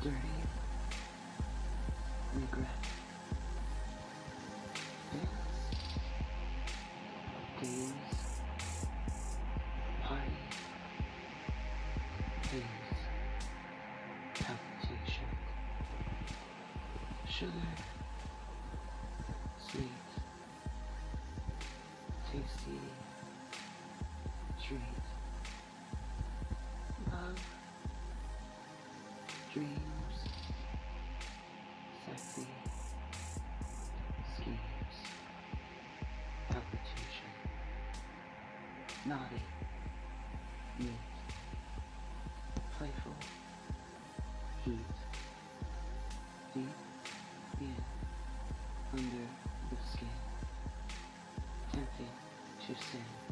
Dirty, regret is games, parties, pains, temptation, sugar, sweet, tasty, treat. Dreams. Sexy. Schemes. Palpitation. Naughty. Neat. Playful. Heat. Deep in. Under the skin. Tempting to sin.